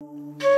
you